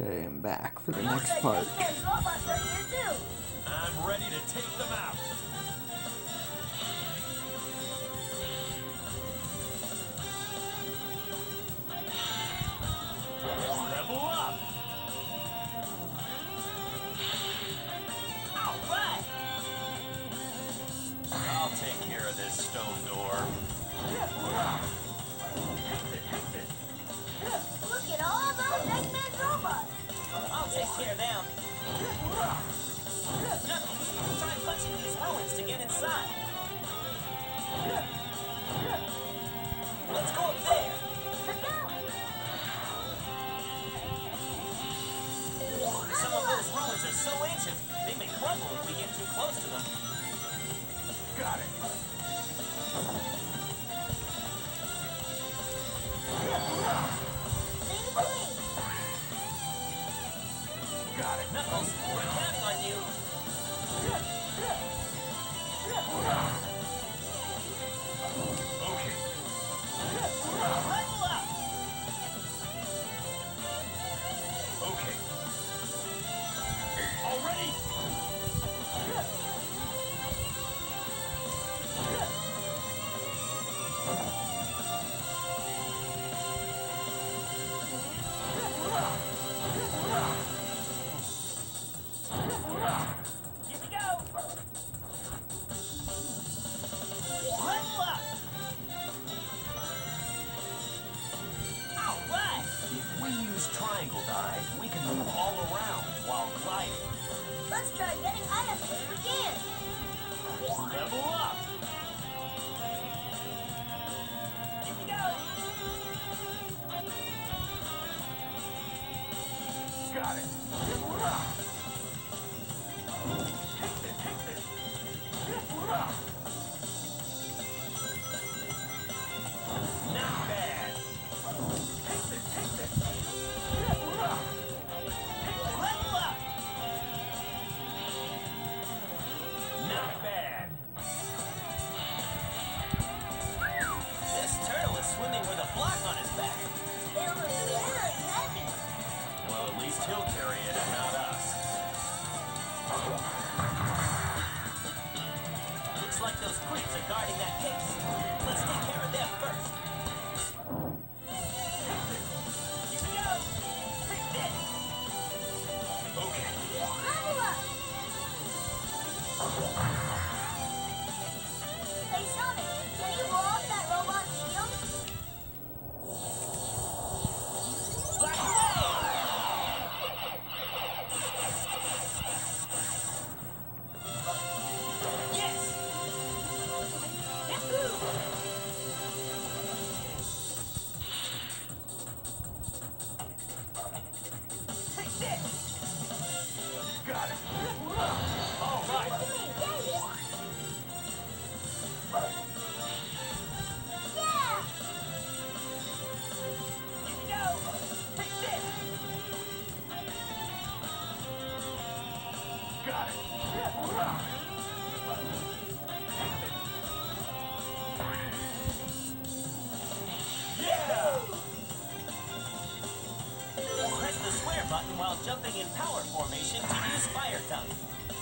Okay, I'm back for the next part. I'm ready to take them out. clear now. Try punching these ruins to get inside. Let's go up there. Some of those ruins are so ancient, they may crumble if we get too close to them. Got it. Those four attacks on you. starting that pace. Let's take button while jumping in power formation to use Fire Dunk.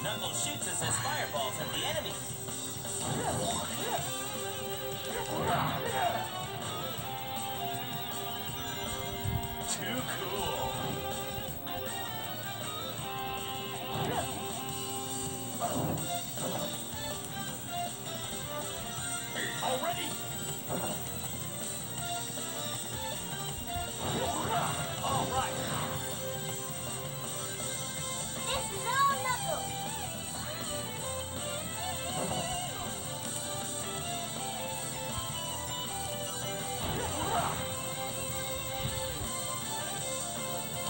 Knuckles shoots us as fireballs at the enemy. Too cool.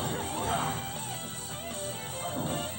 Thank you.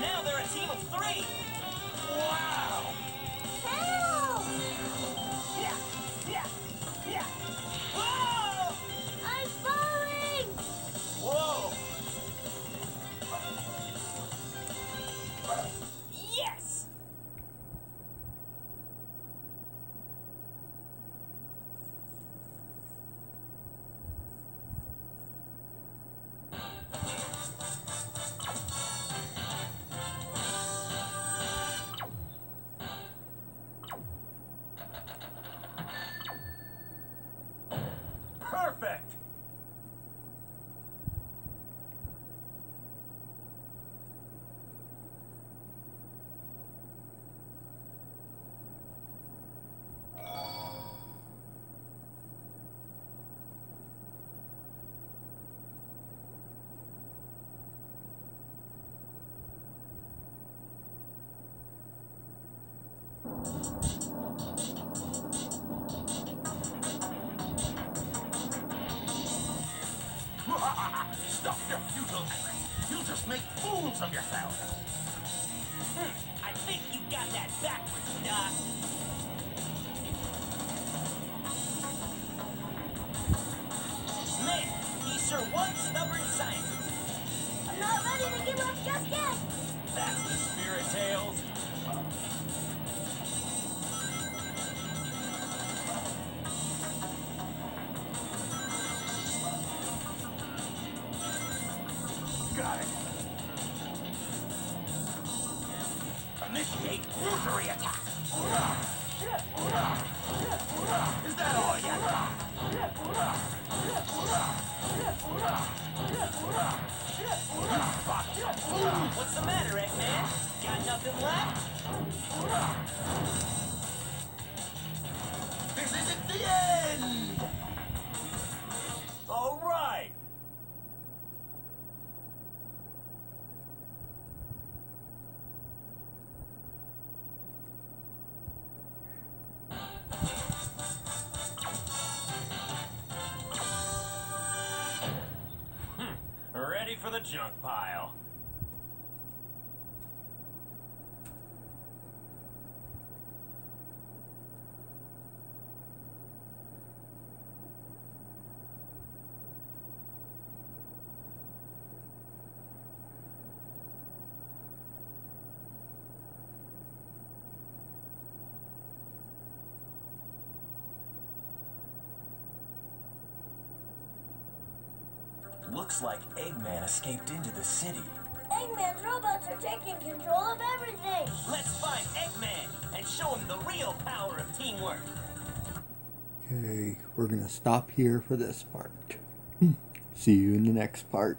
Now they're a team of three. Make fools of yourself. Hmm, I think you got that backwards, Doc. Man, he's sure one stubborn scientist. I'm not ready to give up just yet! That's the spirit, Tails. What's the matter, Eggman? Got nothing left? This isn't the end! Ready for the junk pile. Looks like Eggman escaped into the city. Eggman's robots are taking control of everything! Let's find Eggman and show him the real power of teamwork. Okay, we're gonna stop here for this part. Hmm. See you in the next part.